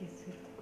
Yes, sir.